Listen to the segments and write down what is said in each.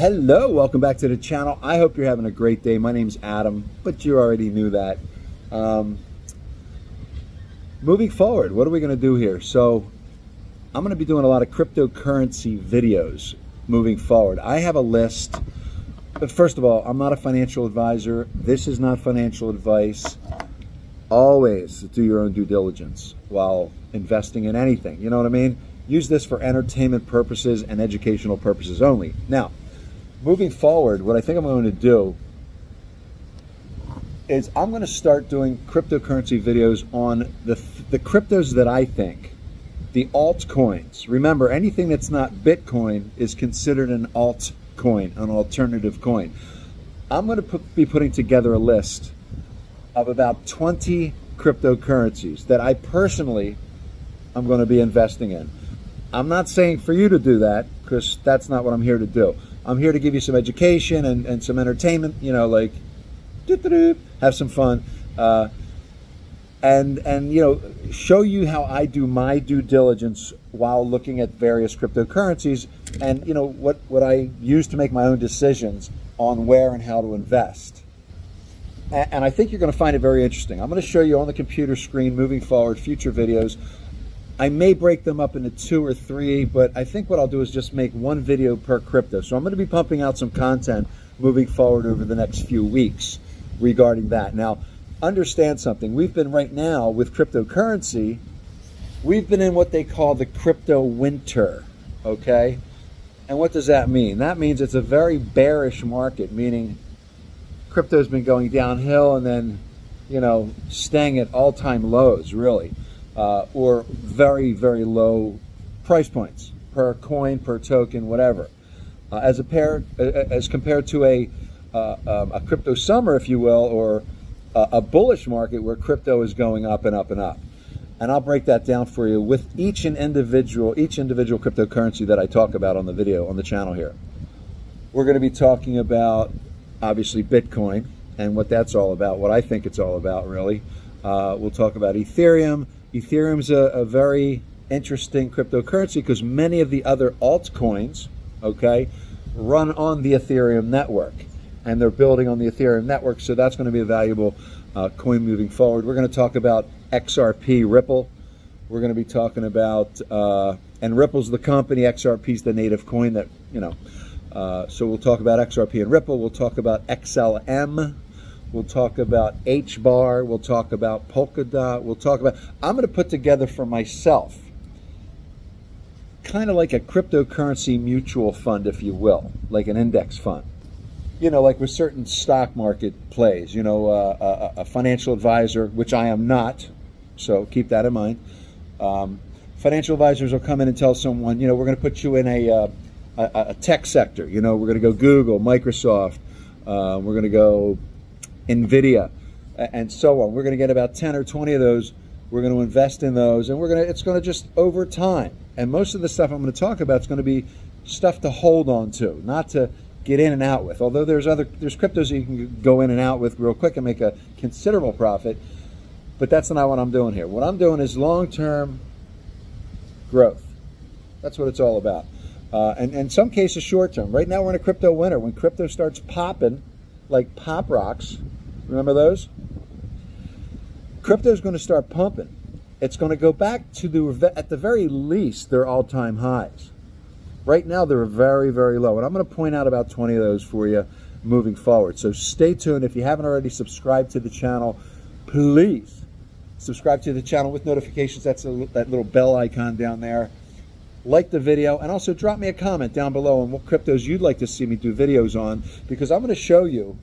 Hello, welcome back to the channel. I hope you're having a great day. My name's Adam, but you already knew that. Um, moving forward, what are we going to do here? So, I'm going to be doing a lot of cryptocurrency videos moving forward. I have a list. But first of all, I'm not a financial advisor. This is not financial advice. Always do your own due diligence while investing in anything. You know what I mean? Use this for entertainment purposes and educational purposes only. Now, moving forward, what I think I'm going to do is I'm going to start doing cryptocurrency videos on the, the cryptos that I think, the altcoins. Remember, anything that's not Bitcoin is considered an altcoin, an alternative coin. I'm going to put, be putting together a list of about 20 cryptocurrencies that I personally am going to be investing in. I'm not saying for you to do that because that's not what I'm here to do. I'm here to give you some education and, and some entertainment, you know, like have some fun. Uh, and and you know show you how I do my due diligence while looking at various cryptocurrencies and you know what what I use to make my own decisions on where and how to invest. And, and I think you're going to find it very interesting. I'm going to show you on the computer screen moving forward future videos I may break them up into two or three, but I think what I'll do is just make one video per crypto. So I'm going to be pumping out some content moving forward over the next few weeks regarding that. Now, understand something. We've been right now with cryptocurrency, we've been in what they call the crypto winter, okay? And what does that mean? That means it's a very bearish market, meaning crypto's been going downhill and then, you know, staying at all-time lows, really uh, or very, very low price points per coin, per token, whatever. Uh, as, a pair, as compared to a, uh, um, a crypto summer, if you will, or a bullish market where crypto is going up and up and up. And I'll break that down for you with each and individual, each individual cryptocurrency that I talk about on the video on the channel here. We're going to be talking about obviously Bitcoin and what that's all about, what I think it's all about, really. Uh, we'll talk about Ethereum, Ethereum's a, a very interesting cryptocurrency because many of the other altcoins, okay, run on the Ethereum network. And they're building on the Ethereum network, so that's going to be a valuable uh, coin moving forward. We're going to talk about XRP Ripple. We're going to be talking about, uh, and Ripple's the company, XRP's the native coin that, you know, uh, so we'll talk about XRP and Ripple. We'll talk about XLM, We'll talk about HBAR. We'll talk about Polkadot. We'll talk about. I'm going to put together for myself kind of like a cryptocurrency mutual fund, if you will, like an index fund. You know, like with certain stock market plays, you know, uh, a, a, financial advisor, which I am not, so keep that in mind. Um, financial advisors will come in and tell someone, you know, we're going to put you in a, uh, a, a, tech sector. You know, we're going to go Google, Microsoft, uh, we're going to go NVIDIA, and so on. We're going to get about 10 or 20 of those. We're going to invest in those, and we're going to, it's going to just over time. And most of the stuff I'm going to talk about is going to be stuff to hold on to, not to get in and out with. Although there's other, there's cryptos that you can go in and out with real quick and make a considerable profit. But that's not what I'm doing here. What I'm doing is long-term growth. That's what it's all about. Uh, and, in some cases short term. Right now we're in a crypto winter. When crypto starts popping, like pop rocks, Remember those? Crypto is going to start pumping. It's going to go back to the, at the very least, their all time highs. Right now, they're very, very low. And I'm going to point out about 20 of those for you moving forward. So stay tuned. If you haven't already subscribed to the channel, please subscribe to the channel with notifications. That's a, that little bell icon down there. Like the video and also drop me a comment down below on what cryptos you'd like to see me do videos on because I'm going to show you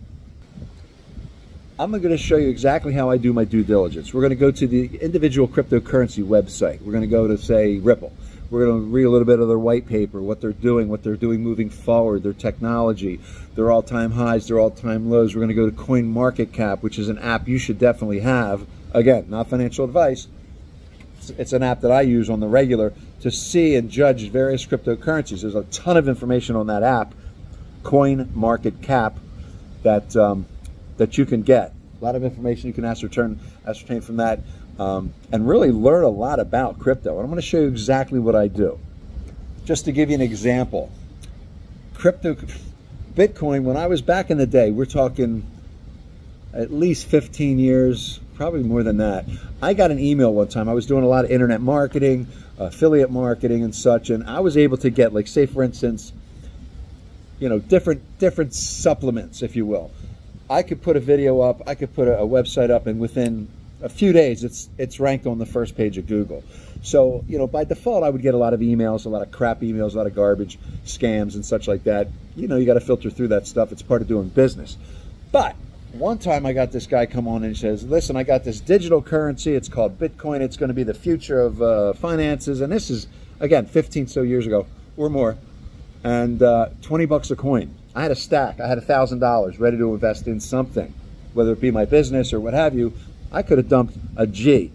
I'm going to show you exactly how I do my due diligence. We're going to go to the individual cryptocurrency website. We're going to go to, say, Ripple. We're going to read a little bit of their white paper, what they're doing, what they're doing moving forward, their technology, their all-time highs, their all-time lows. We're going to go to CoinMarketCap, which is an app you should definitely have. Again, not financial advice. It's an app that I use on the regular to see and judge various cryptocurrencies. There's a ton of information on that app, CoinMarketCap, that um, that you can get. A lot of information you can ascertain, ascertain from that um, and really learn a lot about crypto. And I'm going to show you exactly what I do. Just to give you an example, crypto, Bitcoin, when I was back in the day, we're talking at least 15 years, probably more than that. I got an email one time. I was doing a lot of internet marketing, affiliate marketing, and such, and I was able to get, like, say, for instance, you know, different different supplements, if you will. I could put a video up, I could put a, a website up, and within a few days, it's it's ranked on the first page of Google. So, you know, by default, I would get a lot of emails, a lot of crap emails, a lot of garbage, scams, and such like that. You know, you got to filter through that stuff. It's part of doing business. But one time I got this guy come on and he says, listen, I got this digital currency. It's called Bitcoin. It's going to be the future of uh, finances. And this is, again, 15 so years ago or more. And uh, 20 bucks a coin. I had a stack. I had $1,000 ready to invest in something, whether it be my business or what have you. I could have dumped a G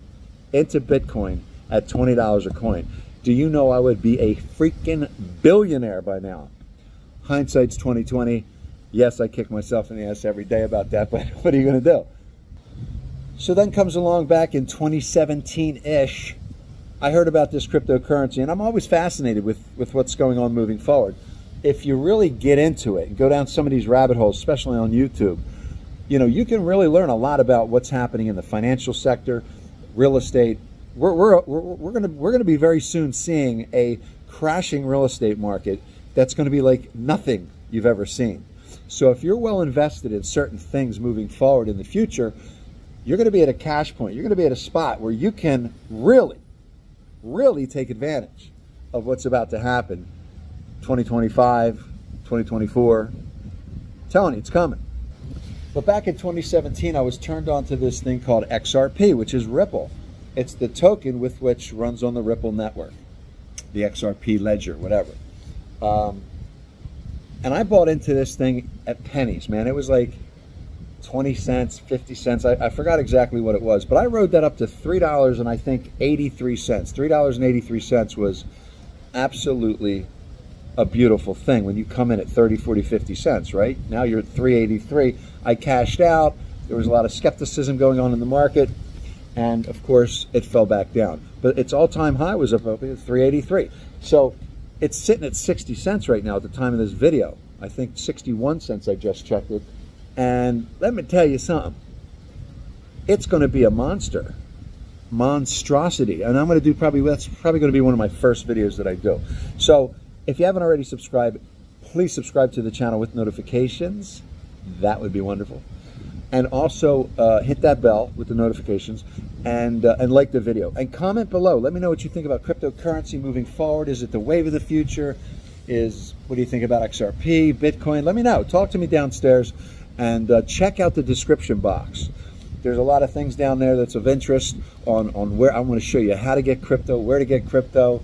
into Bitcoin at $20 a coin. Do you know I would be a freaking billionaire by now? Hindsight's 2020 yes, I kick myself in the ass every day about that, but what are you going to do? So then comes along back in 2017 ish. I heard about this cryptocurrency, and I'm always fascinated with, with what's going on moving forward. If you really get into it and go down some of these rabbit holes, especially on YouTube, you know, you can really learn a lot about what's happening in the financial sector, real estate. We're, we're, we're, we're going we're gonna be very soon seeing a crashing real estate market that's going to be like nothing you've ever seen. So if you're well invested in certain things moving forward in the future, you're going to be at a cash point. You're going to be at a spot where you can really, really take advantage of what's about to happen 2025, 2024. I'm telling you, it's coming. But back in 2017, I was turned on to this thing called XRP, which is Ripple. It's the token with which runs on the Ripple network, the XRP ledger, whatever. Um, and I bought into this thing at pennies, man. It was like 20 cents, 50 cents. I, I forgot exactly what it was, but I rode that up to $3 and I think 83 cents. $3.83 was absolutely a beautiful thing when you come in at 30, 40, 50 cents, right? Now you're at 383. I cashed out. There was a lot of skepticism going on in the market. And of course, it fell back down. But its all time high was up at 383. So it's sitting at 60 cents right now at the time of this video. I think 61 cents, I just checked it. And let me tell you something. It's going to be a monster. Monstrosity. And I'm going to do probably, that's probably going to be one of my first videos that I do. So if you haven't already subscribed, please subscribe to the channel with notifications. That would be wonderful and also uh, hit that bell with the notifications and uh, and like the video. And comment below. Let me know what you think about cryptocurrency moving forward. Is it the wave of the future? Is what do you think about xrp bitcoin? Let me know. Talk to me downstairs and uh, check out the description box. There's a lot of things down there that's of interest on on where i'm going to show you how to get crypto where to get crypto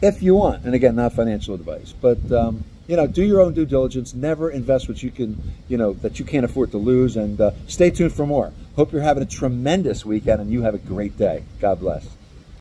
if you want. And again not financial advice but um, you know, do your own due diligence. Never invest what you can, you know, that you can't afford to lose. And uh, stay tuned for more. Hope you're having a tremendous weekend and you have a great day. God bless.